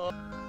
Oh.